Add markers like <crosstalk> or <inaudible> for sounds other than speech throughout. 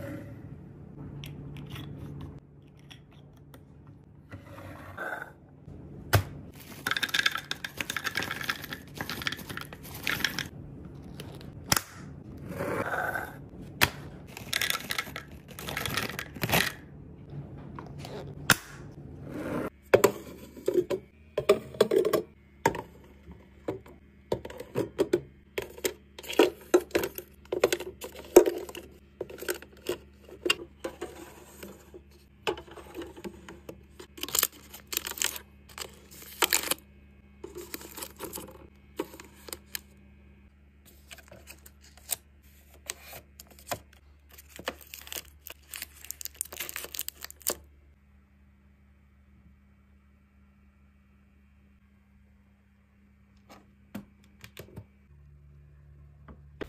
Sam.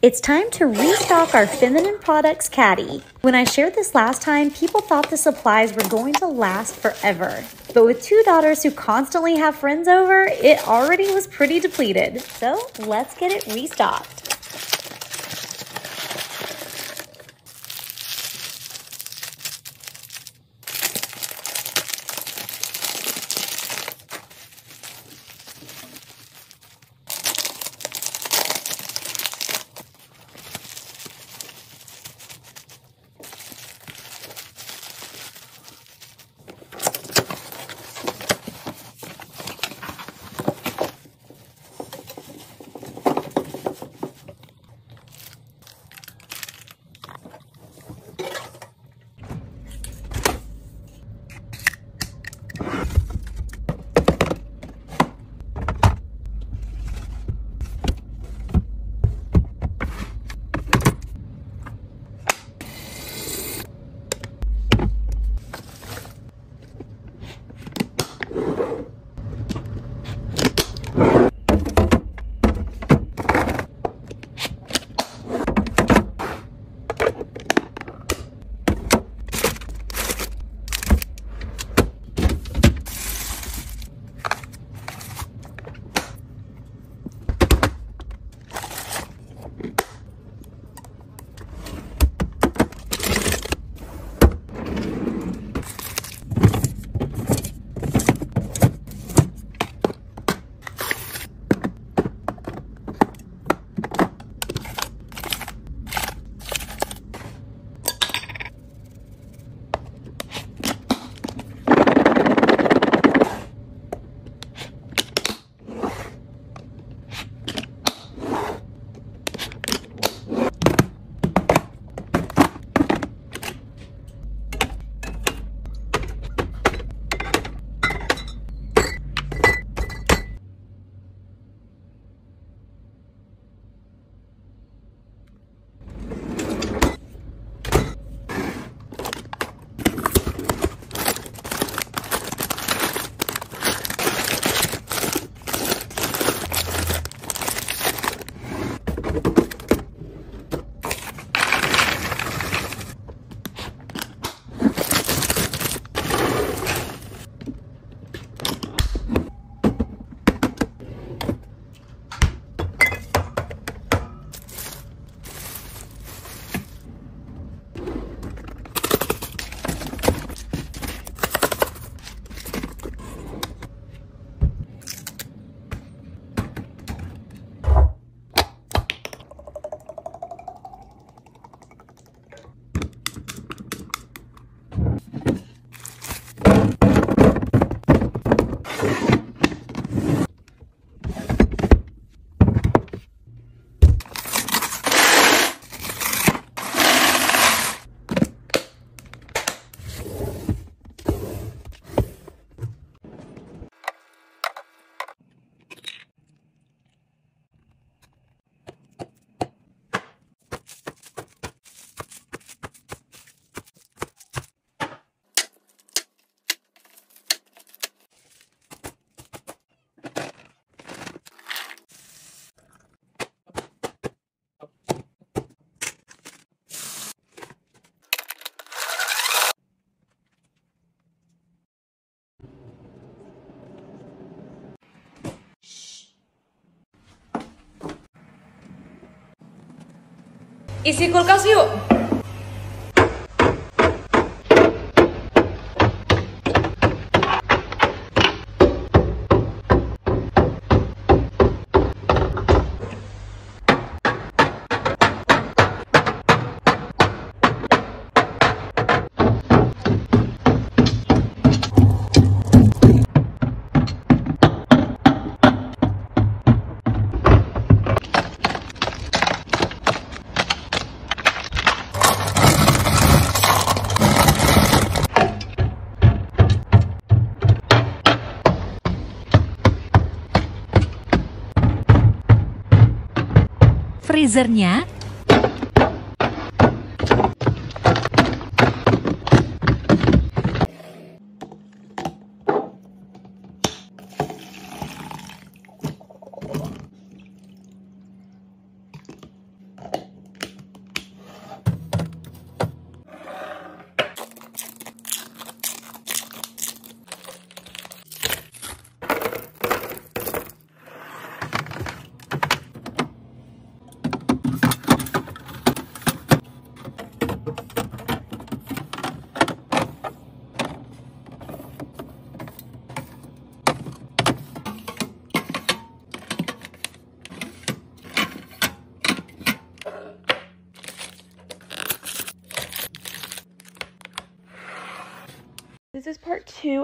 It's time to restock our feminine products caddy. When I shared this last time, people thought the supplies were going to last forever. But with two daughters who constantly have friends over, it already was pretty depleted. So let's get it restocked. Isi kulkas yuk. Freezernya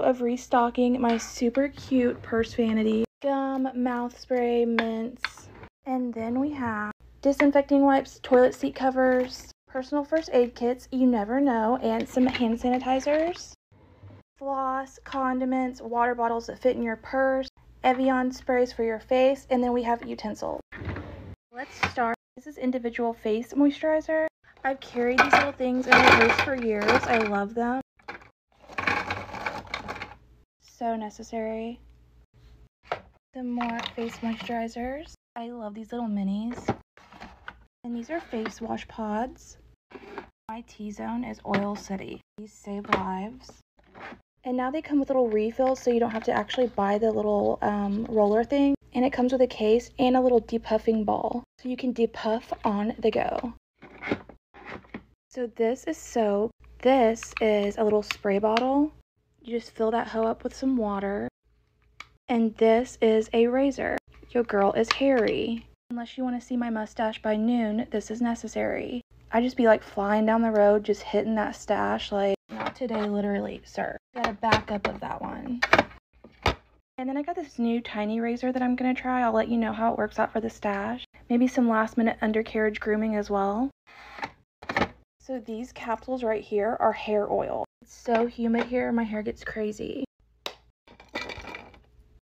of restocking my super cute purse vanity. Gum, mouth spray, mints. And then we have disinfecting wipes, toilet seat covers, personal first aid kits, you never know, and some hand sanitizers. Floss, condiments, water bottles that fit in your purse, Evian sprays for your face, and then we have utensils. Let's start. This is individual face moisturizer. I've carried these little things in my purse for years. I love them. So necessary. Some more face moisturizers. I love these little minis. And these are face wash pods. My T-zone is Oil City. These save lives. And now they come with little refills so you don't have to actually buy the little um, roller thing. And it comes with a case and a little depuffing ball. So you can depuff on the go. So this is soap. This is a little spray bottle. You just fill that hoe up with some water. And this is a razor. Your girl is hairy. Unless you want to see my mustache by noon, this is necessary. I'd just be like flying down the road, just hitting that stash like, not today, literally, sir. Got a backup of that one. And then I got this new tiny razor that I'm going to try. I'll let you know how it works out for the stash. Maybe some last minute undercarriage grooming as well. So these capsules right here are hair oil. It's so humid here, my hair gets crazy.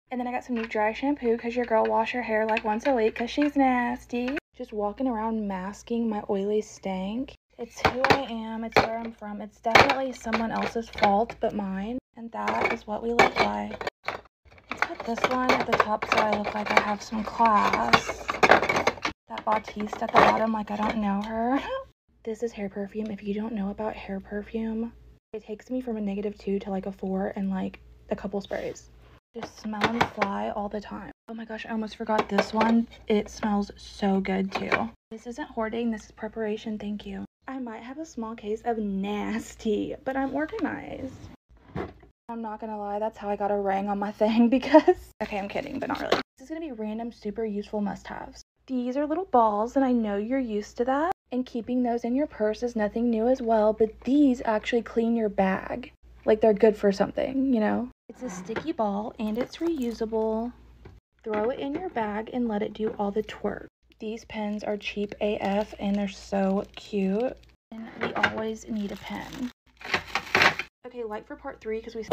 And then I got some new dry shampoo because your girl wash her hair like once a week because she's nasty. Just walking around masking my oily stank. It's who I am, it's where I'm from. It's definitely someone else's fault but mine. And that is what we look like. Let's put this one at the top so I look like I have some class. That Batiste at the bottom like I don't know her. <laughs> This is hair perfume. If you don't know about hair perfume, it takes me from a negative two to like a four and like a couple sprays. Just smell and fly all the time. Oh my gosh, I almost forgot this one. It smells so good too. This isn't hoarding, this is preparation, thank you. I might have a small case of nasty, but I'm organized. I'm not gonna lie, that's how I got a ring on my thing <laughs> because... Okay, I'm kidding, but not really. This is gonna be random super useful must-haves. These are little balls and I know you're used to that. And keeping those in your purse is nothing new as well, but these actually clean your bag. Like they're good for something, you know? It's a sticky ball and it's reusable. Throw it in your bag and let it do all the twerk. These pens are cheap AF and they're so cute. And we always need a pen. Okay, light for part three because we...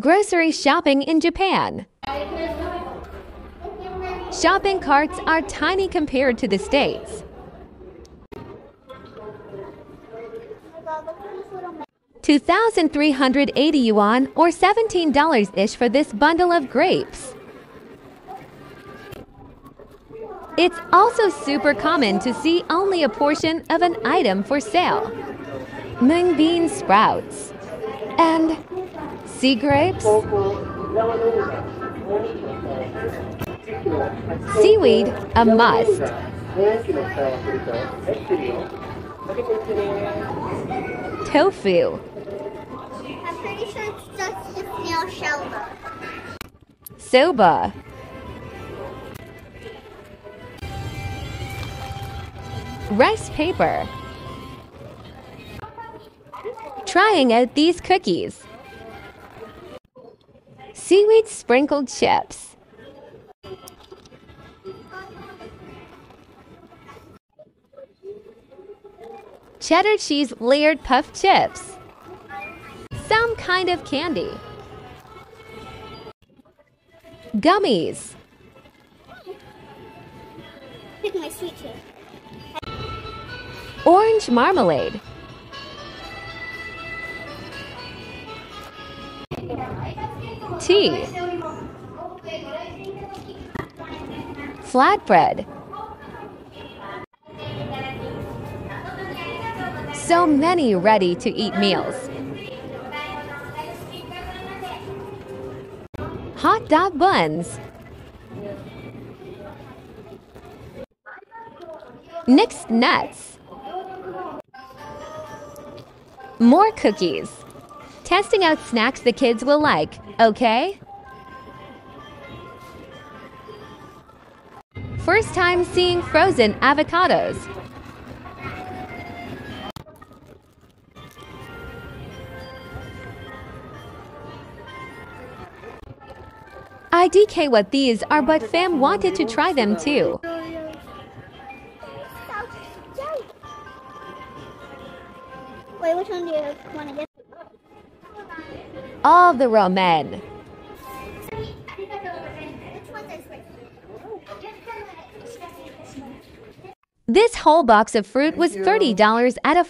Grocery shopping in Japan. Shopping carts are tiny compared to the States. Two thousand three hundred eighty yuan or seventeen dollars ish for this bundle of grapes. It's also super common to see only a portion of an item for sale. Mung bean sprouts and sea grapes. Seaweed, a must. Tofu, I'm pretty sure it's just snail shell soba. Rice paper. Trying out these cookies. Seaweed sprinkled chips. Cheddar cheese layered puff chips. Some kind of candy. Gummies. My sweet tooth. Orange marmalade. Tea. Flatbread. So many ready to eat meals. Hot dog buns. Mixed nuts. More cookies. Testing out snacks the kids will like, okay? First time seeing frozen avocados. I DK what these are, but fam wanted to try them too. Wait, which one do you want to get? All the ramen. Which one's this way? This whole box of fruit was $30 at a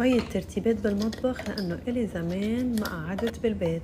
شوية ترتيبات بالمطبخ لأنه إلي زمان ما قعدت بالبيت.